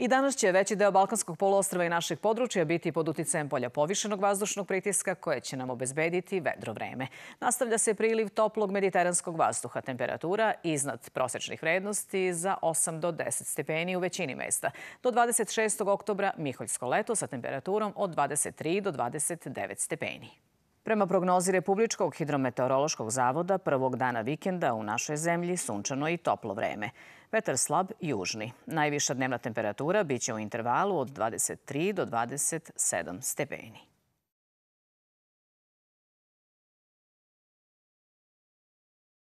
I danas će veći deo Balkanskog poluostrava i našeg područja biti pod uticajem polja povišenog vazdušnog pritiska koje će nam obezbediti vedro vreme. Nastavlja se priliv toplog mediteranskog vazduha. Temperatura iznad prosečnih vrednosti za 8 do 10 stepeni u većini mesta. Do 26. oktobra Miholjsko leto sa temperaturom od 23 do 29 stepeni. Prema prognozi Republičkog hidrometeorološkog zavoda, prvog dana vikenda u našoj zemlji sunčano i toplo vreme. Vetar slab južni. Najviša dnevna temperatura biće u intervalu od 23 do 27 stepeni.